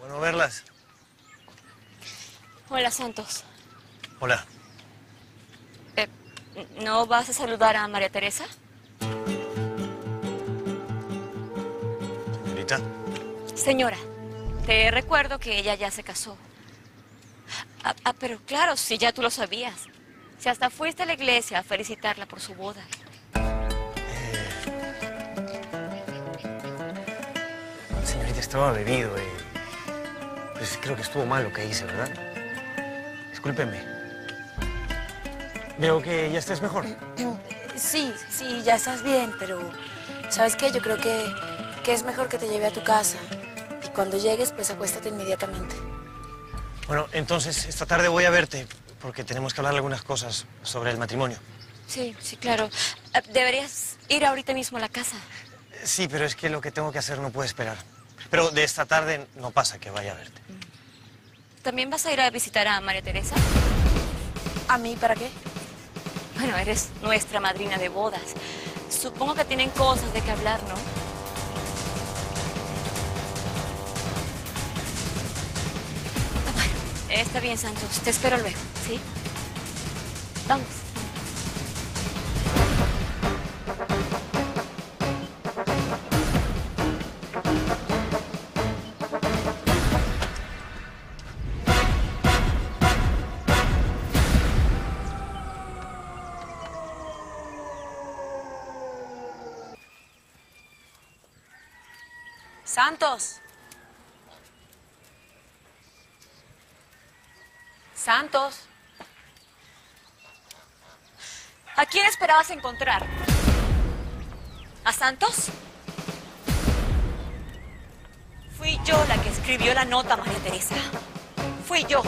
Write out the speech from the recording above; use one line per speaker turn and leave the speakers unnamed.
bodas.
Hola, Santos.
Hola.
Eh, ¿No vas a saludar a María Teresa?
Señorita.
Señora, te recuerdo que ella ya se casó. Ah, ah, pero claro, si ya tú lo sabías. Si hasta fuiste a la iglesia a felicitarla por su boda.
Señorita, estaba bebido. Eh. Pues creo que estuvo mal lo que hice, ¿verdad? Discúlpeme. Veo que ya estés mejor.
Sí, sí, ya estás bien, pero ¿sabes qué? Yo creo que, que es mejor que te lleve a tu casa. Y cuando llegues, pues acuéstate inmediatamente.
Bueno, entonces esta tarde voy a verte porque tenemos que hablar algunas cosas sobre el matrimonio.
Sí, sí, claro. Ah, Deberías ir ahorita mismo a la casa.
Sí, pero es que lo que tengo que hacer no puede esperar. Pero de esta tarde no pasa que vaya a verte.
¿También vas a ir a visitar a María Teresa?
¿A mí para qué?
Bueno, eres nuestra madrina de bodas. Supongo que tienen cosas de que hablar, ¿no? Bueno, está bien, Santos. Te espero luego, ¿sí? Vamos.
Santos. Santos.
¿A quién esperabas encontrar? ¿A Santos? Fui yo la que escribió la nota, María Teresa. Fui yo.